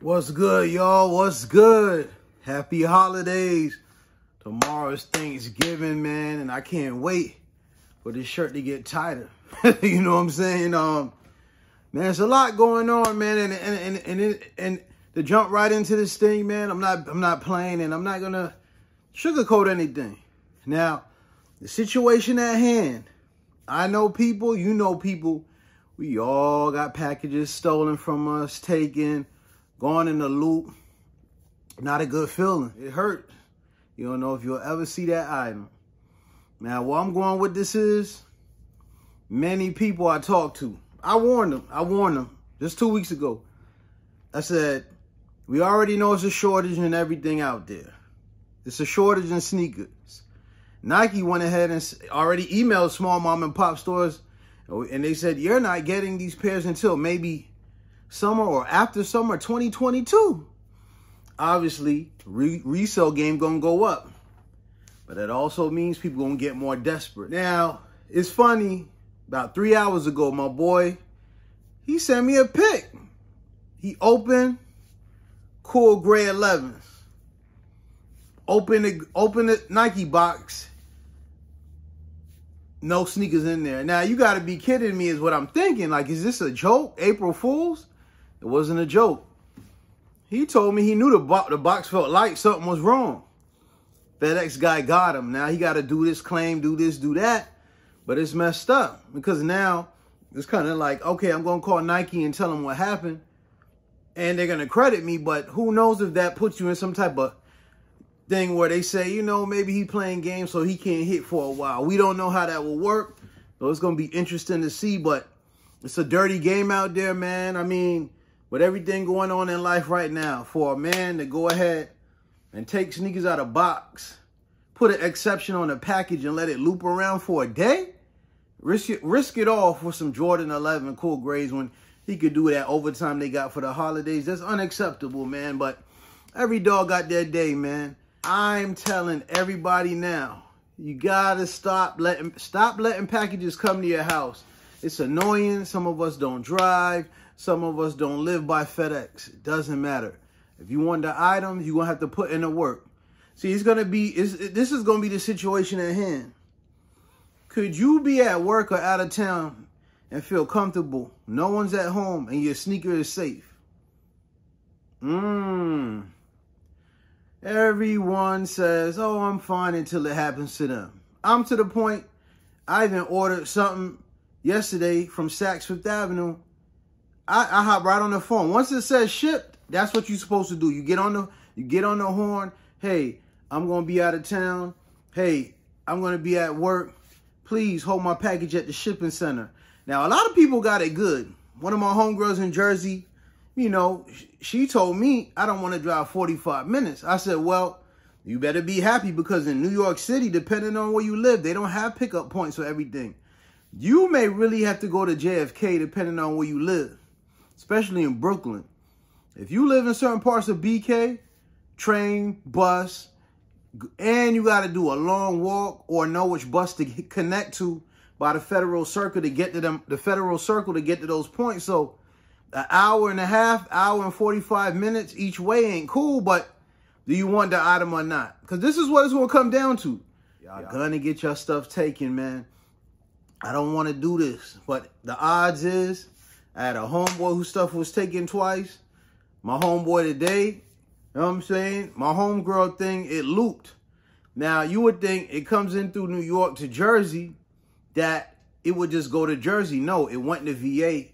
What's good, y'all? What's good? Happy holidays. Tomorrow's Thanksgiving, man, and I can't wait for this shirt to get tighter. you know what I'm saying? Um, man, there's a lot going on, man, and and and and, and, and to jump right into this thing, man, I'm not I'm not playing, and I'm not gonna sugarcoat anything. Now, the situation at hand. I know people, you know people. We all got packages stolen from us, taken going in the loop, not a good feeling. It hurt. You don't know if you'll ever see that item. Now, where I'm going with this is, many people I talked to, I warned them. I warned them just two weeks ago. I said, we already know it's a shortage in everything out there. It's a shortage in sneakers. Nike went ahead and already emailed small mom and pop stores, and they said, you're not getting these pairs until maybe summer or after summer 2022. Obviously, re resale game gonna go up. But that also means people gonna get more desperate. Now, it's funny, about three hours ago, my boy, he sent me a pic. He opened cool gray 11s. Open the, open the Nike box. No sneakers in there. Now, you got to be kidding me is what I'm thinking. Like, is this a joke? April Fool's? It wasn't a joke. He told me he knew the, bo the box felt like something was wrong. FedEx guy got him. Now he got to do this claim, do this, do that. But it's messed up because now it's kind of like, okay, I'm going to call Nike and tell them what happened. And they're going to credit me. But who knows if that puts you in some type of thing where they say, you know, maybe he playing games so he can't hit for a while. We don't know how that will work. So it's going to be interesting to see. But it's a dirty game out there, man. I mean, with everything going on in life right now, for a man to go ahead and take sneakers out of box, put an exception on the package and let it loop around for a day, risk it, risk it all for some Jordan 11 cool grays when he could do that overtime they got for the holidays. That's unacceptable, man. But every dog got their day, man. I'm telling everybody now, you gotta stop letting stop letting packages come to your house. It's annoying. Some of us don't drive. Some of us don't live by FedEx. It doesn't matter. If you want the item, you're going to have to put in the work. See, it's going to be, this is going to be the situation at hand. Could you be at work or out of town and feel comfortable? No one's at home and your sneaker is safe. Mmm. Everyone says, oh, I'm fine until it happens to them. I'm to the point, I even ordered something yesterday from Saks Fifth Avenue I, I hop right on the phone. Once it says shipped, that's what you're supposed to do. You get on the you get on the horn. Hey, I'm gonna be out of town. Hey, I'm gonna be at work. Please hold my package at the shipping center. Now, a lot of people got it good. One of my homegirls in Jersey, you know, she told me I don't want to drive 45 minutes. I said, well, you better be happy because in New York City, depending on where you live, they don't have pickup points for everything. You may really have to go to JFK depending on where you live especially in Brooklyn. If you live in certain parts of BK, train, bus, and you got to do a long walk or know which bus to connect to by the federal circle to get to them, the federal circle to get to those points. So an hour and a half, hour and 45 minutes each way ain't cool, but do you want the item or not? Because this is what it's going to come down to. Y'all yeah. gonna get your stuff taken, man. I don't want to do this, but the odds is I had a homeboy whose stuff was taken twice. My homeboy today, you know what I'm saying? My homegirl thing, it looped. Now, you would think it comes in through New York to Jersey, that it would just go to Jersey. No, it went to VA,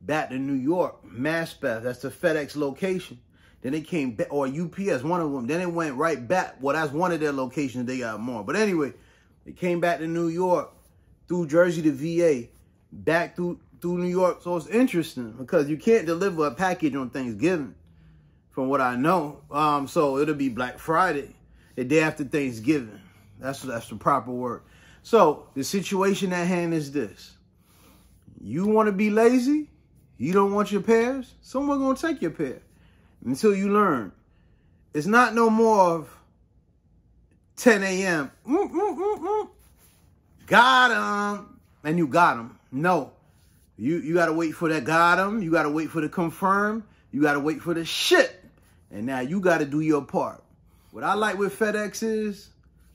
back to New York, Maspeth. That's the FedEx location. Then it came back, or UPS, one of them. Then it went right back. Well, that's one of their locations. They got more. But anyway, it came back to New York, through Jersey to VA, back through through New York. So it's interesting because you can't deliver a package on Thanksgiving, from what I know. Um, so it'll be Black Friday, the day after Thanksgiving. That's that's the proper word. So the situation at hand is this: you want to be lazy, you don't want your pairs. Someone gonna take your pair until you learn. It's not no more of 10 a.m. Mm, mm, mm, mm. got him, and you got him. No, you you got to wait for that got him. You got to wait for the confirm. You got to wait for the shit. And now you got to do your part. What I like with FedEx is,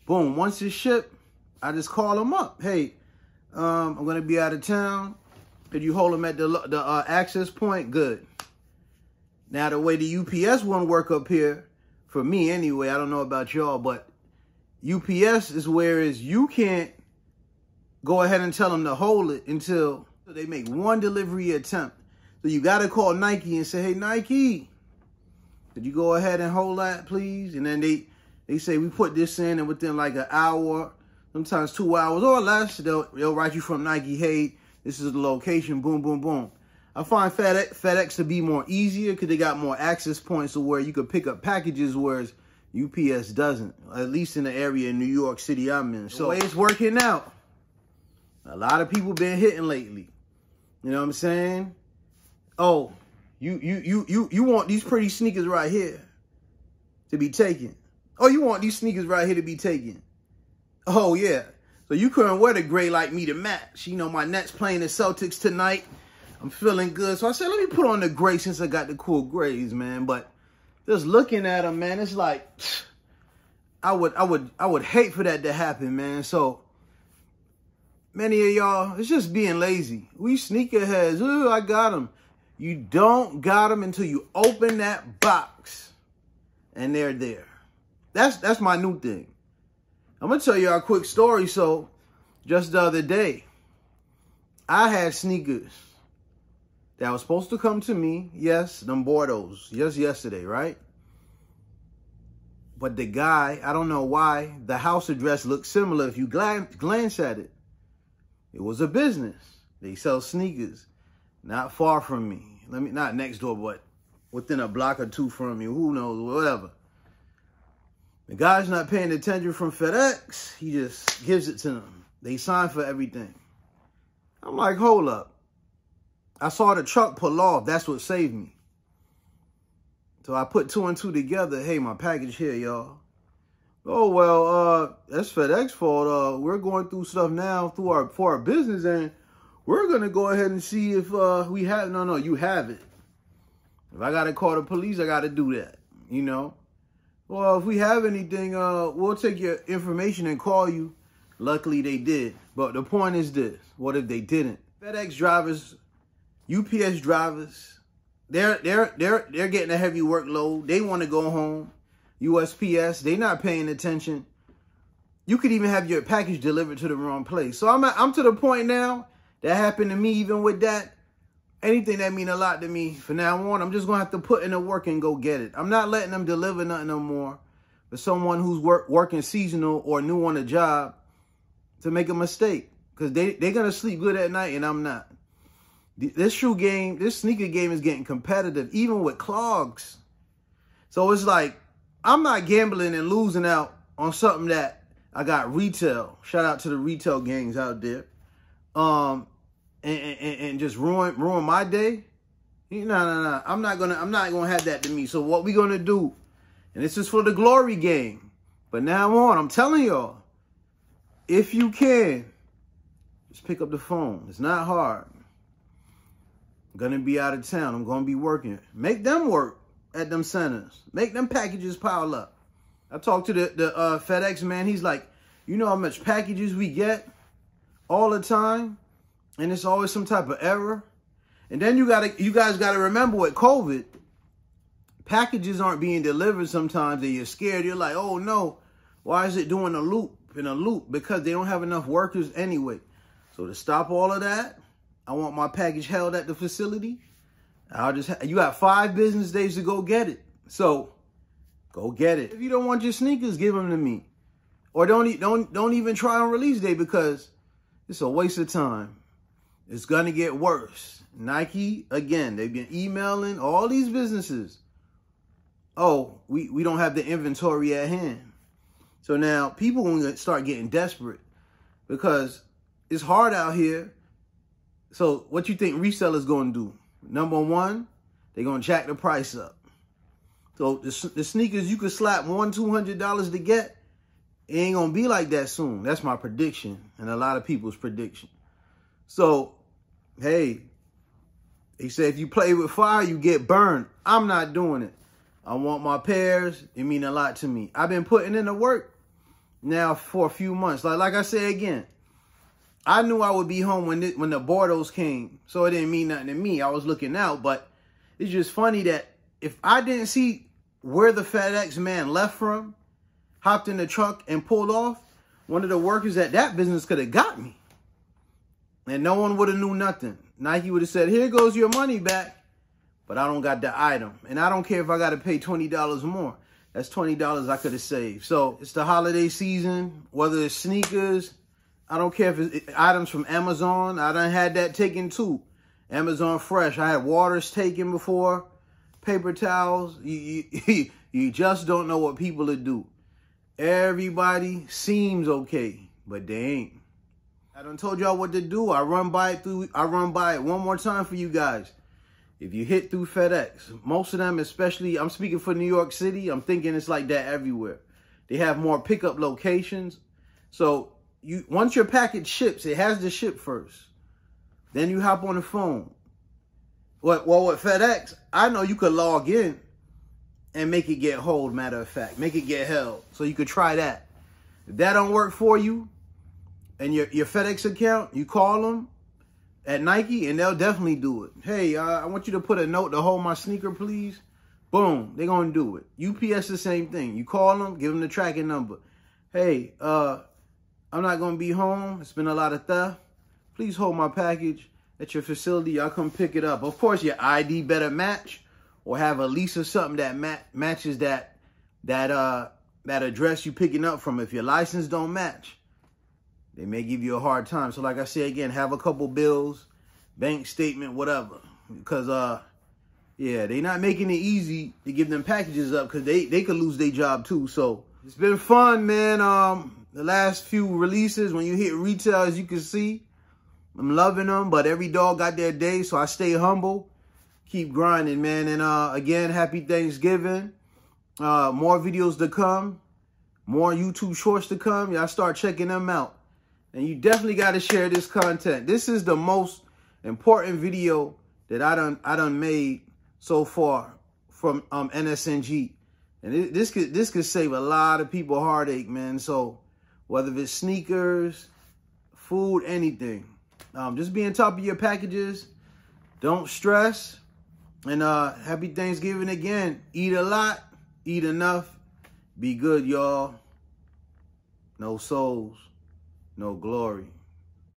boom, once it's shipped, I just call them up. Hey, um, I'm to be out of town. Could you hold them at the, the uh, access point? Good. Now, the way the UPS one work up here, for me anyway, I don't know about y'all, but UPS is where is you can't go ahead and tell them to hold it until they make one delivery attempt. So you got to call Nike and say, hey, Nike, could you go ahead and hold that, please? And then they, they say, we put this in and within like an hour, sometimes two hours or less, they'll, they'll write you from Nike, hey, this is the location, boom, boom, boom. I find FedEx, FedEx to be more easier because they got more access points to where you could pick up packages, whereas UPS doesn't, at least in the area in New York City I'm in. So it's working out, a lot of people been hitting lately. You know what I'm saying? Oh, you you you you you want these pretty sneakers right here to be taken. Oh, you want these sneakers right here to be taken. Oh yeah. So you couldn't wear the gray like me to match. You know, my Nets playing the Celtics tonight. I'm feeling good. So I said, let me put on the gray since I got the cool grays, man. But just looking at them, man, it's like I would I would I would hate for that to happen, man. So many of y'all, it's just being lazy. We sneakerheads. Ooh, I got them. You don't got them until you open that box and they're there. That's that's my new thing. I'm gonna tell you a quick story. So just the other day, I had sneakers that was supposed to come to me. Yes, them Bordeaux. Just yesterday, right? But the guy, I don't know why, the house address looked similar if you glance at it. It was a business. They sell sneakers. Not far from me. Let me not next door, but within a block or two from me. Who knows? Whatever. The guy's not paying attention from FedEx. He just gives it to them. They sign for everything. I'm like, hold up. I saw the truck pull off. That's what saved me. So I put two and two together. Hey, my package here, y'all. Oh, well, uh, that's FedEx fault. Uh, we're going through stuff now through our, for our business and we're to go ahead and see if, uh, we have, no, no, you have it. If I got to call the police, I got to do that, you know? Well, if we have anything, uh, we'll take your information and call you. Luckily, they did. But the point is this. What if they didn't? FedEx drivers, UPS drivers, they're, they're, they're, they're getting a heavy workload. They want to go home. USPS, they not paying attention. You could even have your package delivered to the wrong place. So I'm, I'm to the point now, that happened to me even with that anything that mean a lot to me from now on, I'm just going to have to put in the work and go get it. I'm not letting them deliver nothing no more for someone who's work, working seasonal or new on a job to make a mistake because they, they're going to sleep good at night and I'm not. This shoe game, this sneaker game is getting competitive, even with clogs. So it's like, I'm not gambling and losing out on something that I got retail. Shout out to the retail gangs out there. Um, and, and, and just ruin ruin my day. No, no, no. I'm not gonna I'm not gonna have that to me. So what we gonna do? And this is for the glory game. But now on, I'm telling y'all, if you can, just pick up the phone. It's not hard. I'm gonna be out of town. I'm gonna be working. Make them work at them centers. Make them packages pile up. I talked to the, the uh, FedEx man. He's like, you know how much packages we get all the time? and it's always some type of error. And then you gotta, you guys gotta remember with COVID, packages aren't being delivered sometimes, and you're scared. You're like, oh no, why is it doing a loop in a loop? Because they don't have enough workers anyway. So to stop all of that, I want my package held at the facility. I'll just, you got five business days to go get it. So go get it. If you don't want your sneakers, give them to me. Or don't, don't, don't even try on release day because it's a waste of time. It's going to get worse. Nike, again, they've been emailing all these businesses. Oh, we, we don't have the inventory at hand. So now people going to start getting desperate because it's hard out here. So what you think resellers going to do? Number one, they're going to jack the price up. So the, the sneakers you could slap one, $200 to get, it ain't going to be like that soon. That's my prediction and a lot of people's prediction. So, hey, He said, if you play with fire, you get burned. I'm not doing it. I want my pairs. It mean a lot to me. I've been putting in the work now for a few months. Like like I said again, I knew I would be home when when the Bordeaux came, so it didn't mean nothing to me. I was looking out, but it's just funny that if I didn't see where the FedEx man left from, hopped in the truck and pulled off, one of the workers at that business could have got me. And no one would have knew nothing. Nike would have said, here goes your money back. But I don't got the item. And I don't care if I got to pay $20 more. That's $20 I could have saved. So it's the holiday season, whether it's sneakers, I don't care if it's items from Amazon. I done had that taken too. Amazon Fresh. I had waters taken before. Paper towels. You, you, you just don't know what people will do. Everybody seems okay, but they ain't. I done told y'all what to do. I run by it through. I run by it one more time for you guys. If you hit through FedEx, most of them, especially, I'm speaking for New York City. I'm thinking it's like that everywhere. They have more pickup locations. So you once your package ships, it has to ship first. Then you hop on the phone. What well with FedEx, I know you could log in and make it get hold, matter of fact. Make it get held. So you could try that. If that don't work for you and your, your FedEx account, you call them at Nike and they'll definitely do it. Hey, uh, I want you to put a note to hold my sneaker, please. Boom, they're going to do it. UPS the same thing. You call them, give them the tracking number. Hey, uh, I'm not going to be home. It's been a lot of theft. Please hold my package at your facility. I'll come pick it up. Of course, your ID better match or have a lease or something that ma matches that that uh that address you picking up from. If your license don't match, they may give you a hard time. So like I say again, have a couple bills, bank statement, whatever. Because uh yeah, they not making it easy to give them packages up because they, they could lose their job too. So it's been fun, man. Um the last few releases, when you hit retail, as you can see, I'm loving them, but every dog got their day, so I stay humble, keep grinding, man. And uh, again, happy Thanksgiving. Uh, more videos to come, more YouTube shorts to come. Y'all start checking them out. And you definitely got to share this content. This is the most important video that I done I done made so far from um, NSNG. And it, this could this could save a lot of people heartache, man. So whether it's sneakers, food, anything. Um, just be on top of your packages. Don't stress. And uh, happy Thanksgiving again. Eat a lot. Eat enough. Be good, y'all. No soles. No glory.